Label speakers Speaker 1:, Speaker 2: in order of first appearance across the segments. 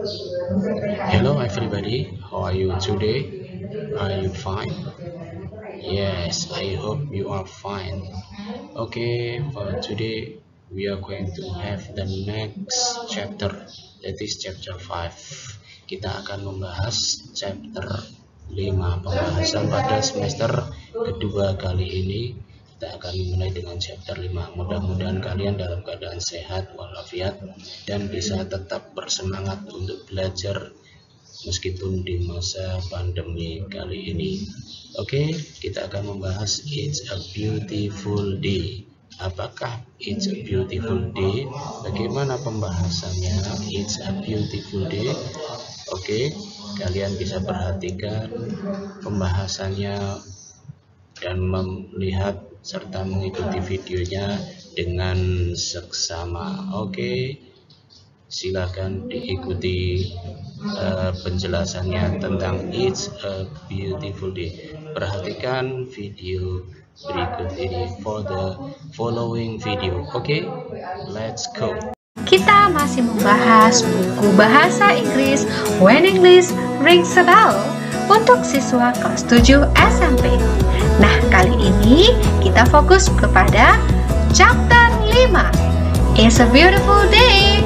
Speaker 1: Hello everybody, how are you today? Are you fine? Yes, I hope you are fine. Okay, for today we are going to have the next chapter, that is chapter 5. Kita akan membahas chapter 5 pembahasan pada semester kedua kali ini kita akan mulai dengan chapter 5 mudah-mudahan kalian dalam keadaan sehat walafiat dan bisa tetap bersemangat untuk belajar meskipun di masa pandemi kali ini. Oke kita akan membahas it's a beautiful day. Apakah it's a beautiful day? Bagaimana pembahasannya? It's a beautiful day? Oke kalian bisa perhatikan pembahasannya dan melihat serta mengikuti videonya dengan seksama. Oke, silakan diikuti uh, penjelasannya tentang It's a Beautiful Day. Perhatikan video berikut ini for the following video. Oke, let's go.
Speaker 2: Kita masih membahas buku bahasa Inggris When English Rings a Bell untuk siswa kelas 7 SMP. Nah, kali ini kita fokus kepada chapter 5. It's a beautiful day.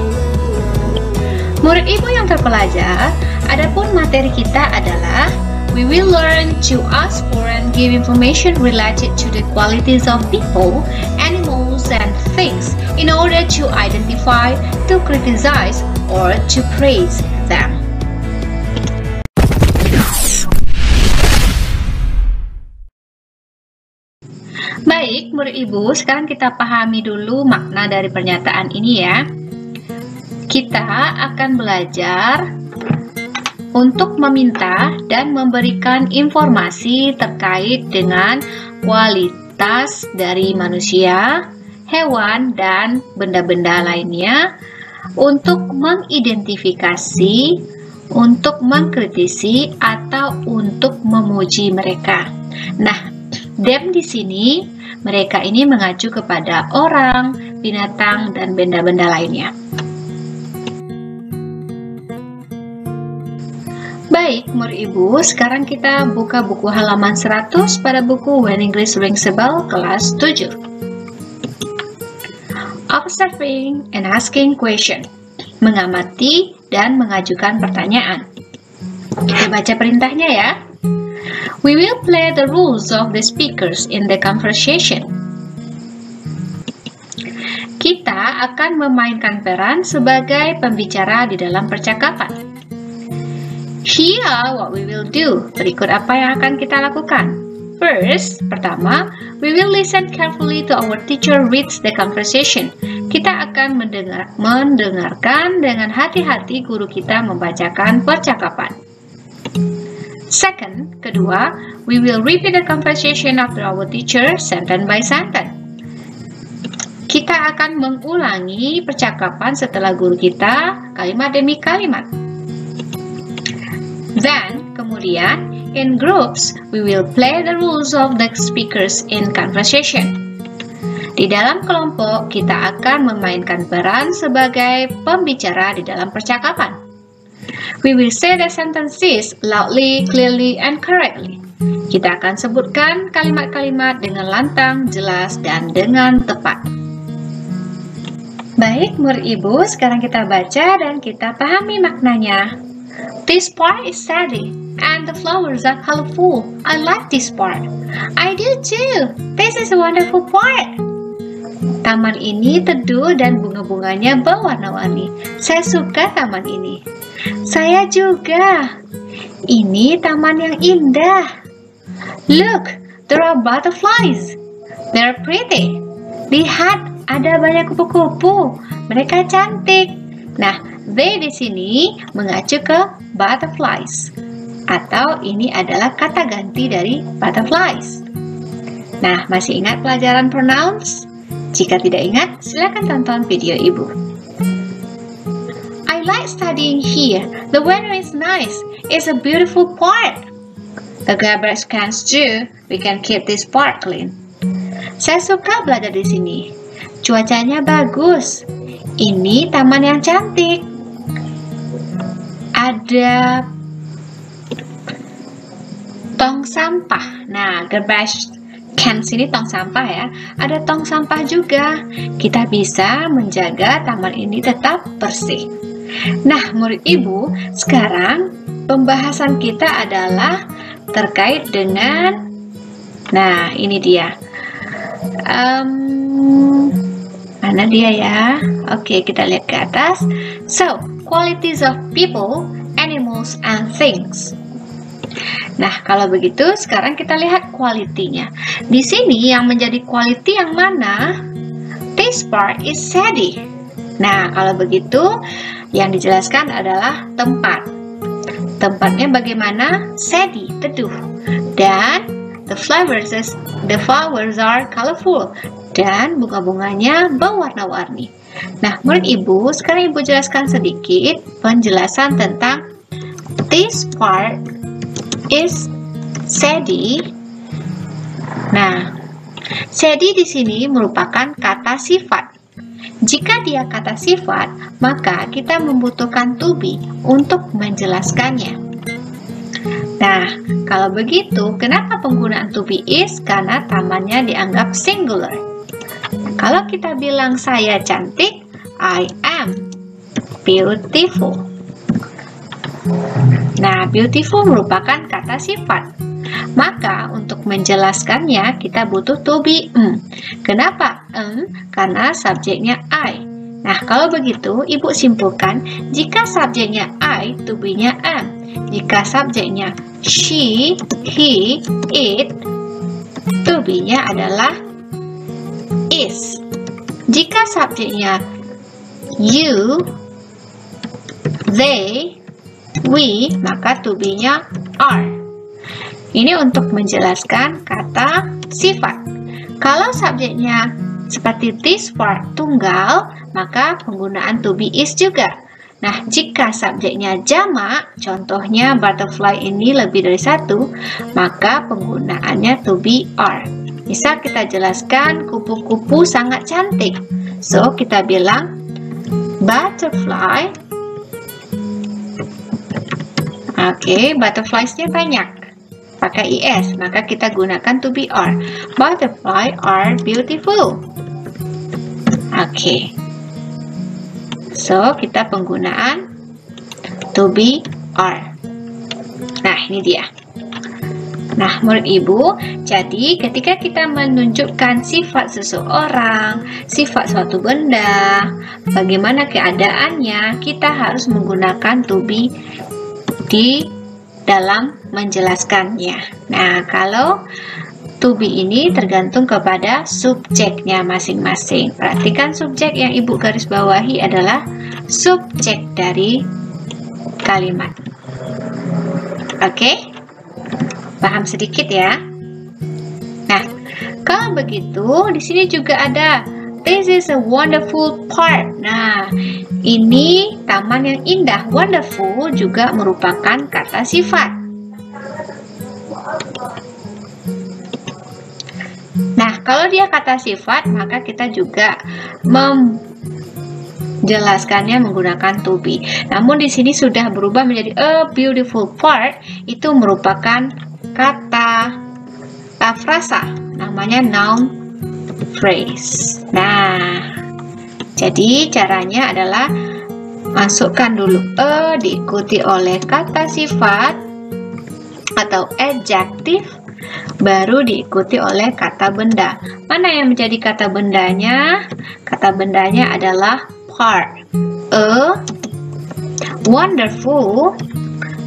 Speaker 2: Murid ibu yang terpelajar, adapun materi kita adalah we will learn to ask for and give information related to the qualities of people, animals, and things in order to identify, to criticize, or to praise them. Murid ibu, sekarang kita pahami dulu makna dari pernyataan ini ya. Kita akan belajar untuk meminta dan memberikan informasi terkait dengan kualitas dari manusia, hewan, dan benda-benda lainnya untuk mengidentifikasi, untuk mengkritisi, atau untuk memuji mereka. Nah, dem di sini mereka ini mengacu kepada orang, binatang, dan benda-benda lainnya. Baik, murid ibu, sekarang kita buka buku halaman 100 pada buku When English Rings a Bell kelas 7. Observing and asking question. Mengamati dan mengajukan pertanyaan. Kita baca perintahnya ya. We will play the rules of the speakers in the conversation. Kita akan memainkan peran sebagai pembicara di dalam percakapan. Here what we will do. Berikut apa yang akan kita lakukan. First, pertama, we will listen carefully to our teacher reads the conversation. Kita akan mendengar, mendengarkan dengan hati-hati guru kita membacakan percakapan. Second, kedua, we will repeat the conversation after our teacher sentence by sentence. Kita akan mengulangi percakapan setelah guru kita kalimat demi kalimat. Then, kemudian, in groups, we will play the rules of the speakers in conversation. Di dalam kelompok, kita akan memainkan peran sebagai pembicara di dalam percakapan. We will say the sentences loudly, clearly, and correctly. Kita akan sebutkan kalimat-kalimat dengan lantang, jelas, dan dengan tepat. Baik, murid ibu, sekarang kita baca dan kita pahami maknanya. This part is steady, and the flowers are colorful. I like this part. I do too. This is a wonderful part. Taman ini teduh dan bunga-bunganya berwarna-warni. Saya suka taman ini. Saya juga. Ini taman yang indah. Look, there are butterflies. They're pretty. Lihat, ada banyak kupu-kupu. Mereka cantik. Nah, they di sini mengacu ke butterflies. Atau ini adalah kata ganti dari butterflies. Nah, masih ingat pelajaran pronouns? Jika tidak ingat, silakan tonton video ibu. I like studying here. The weather is nice. It's a beautiful park. The garbage cans too. We can keep this park clean. Saya suka belajar di sini. Cuacanya bagus. Ini taman yang cantik. ada tong sampah. Nah, garbage can sini tong sampah ya. Ada tong sampah juga. Kita bisa menjaga taman ini tetap bersih. Nah, murid ibu, sekarang pembahasan kita adalah terkait dengan Nah, ini dia. Um, mana dia ya? Oke, kita lihat ke atas. So, qualities of people, animals, and things. Nah, kalau begitu sekarang kita lihat kualitinya. Di sini yang menjadi quality yang mana? This part is steady. Nah, kalau begitu yang dijelaskan adalah tempat. Tempatnya bagaimana? Steady, teduh. Dan the flowers the flowers are colorful dan bunga-bunganya berwarna-warni. Nah, menurut Ibu, sekarang Ibu jelaskan sedikit penjelasan tentang this part is steady. Nah, steady di sini merupakan kata sifat. Jika dia kata sifat, maka kita membutuhkan to be untuk menjelaskannya. Nah, kalau begitu, kenapa penggunaan to be is? Karena tamannya dianggap singular. Kalau kita bilang saya cantik, I am beautiful. Nah, beautiful merupakan kata sifat. Maka untuk menjelaskannya kita butuh to be em. Kenapa em? Karena subjeknya I. Nah, kalau begitu, Ibu simpulkan jika subjeknya I, to be-nya am. Jika subjeknya she, he, it, to be-nya adalah is. Jika subjeknya you, they, we, maka to be-nya are. Ini untuk menjelaskan kata sifat. Kalau subjeknya seperti this part tunggal, maka penggunaan to be is juga. Nah, jika subjeknya jamak, contohnya butterfly ini lebih dari satu, maka penggunaannya to be are. Bisa kita jelaskan kupu-kupu sangat cantik. So, kita bilang butterfly. Oke, okay, butterfliesnya banyak. Pakai is, maka kita gunakan to be are. Butterfly are beautiful. Oke. Okay. So, kita penggunaan to be are. Nah, ini dia. Nah, menurut Ibu, jadi ketika kita menunjukkan sifat seseorang, sifat suatu benda, bagaimana keadaannya, kita harus menggunakan to be di dalam menjelaskannya. Nah, kalau to be ini tergantung kepada subjeknya masing-masing. Perhatikan subjek yang Ibu garis bawahi adalah subjek dari kalimat. Oke? Okay? Paham sedikit ya? Nah, kalau begitu di sini juga ada This is a wonderful park. Nah, ini taman yang indah. Wonderful juga merupakan kata sifat. Kalau dia kata sifat, maka kita juga menjelaskannya menggunakan to be. Namun di sini sudah berubah menjadi a beautiful part, itu merupakan kata frasa, namanya noun phrase. Nah, jadi caranya adalah masukkan dulu a diikuti oleh kata sifat atau adjective baru diikuti oleh kata benda. Mana yang menjadi kata bendanya? Kata bendanya adalah part. A wonderful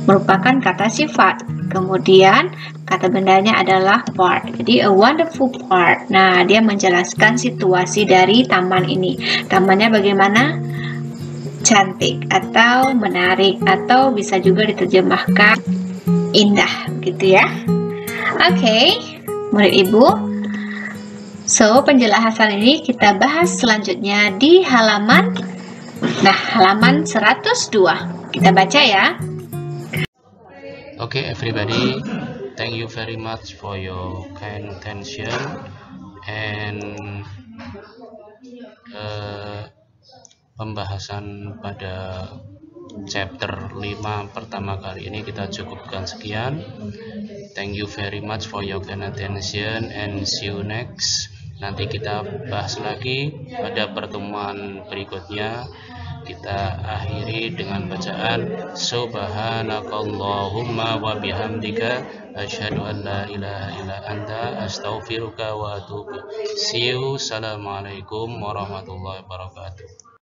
Speaker 2: merupakan kata sifat. Kemudian kata bendanya adalah part. Jadi a wonderful part. Nah, dia menjelaskan situasi dari taman ini. Tamannya bagaimana? Cantik atau menarik atau bisa juga diterjemahkan indah gitu ya. Oke, okay, murid ibu. So, penjelasan ini kita bahas selanjutnya di halaman Nah, halaman 102. Kita baca ya.
Speaker 1: Okay, everybody. Thank you very much for your kind attention and uh, pembahasan pada chapter 5 pertama kali ini kita cukupkan sekian. Thank you very much for your kind attention and see you next. Nanti kita bahas lagi pada pertemuan berikutnya kita akhiri dengan bacaan subhanakallahumma wa bihamdika asyhadu an la ilaha illa anta astaghfiruka wa atubu. See you. Assalamualaikum warahmatullahi wabarakatuh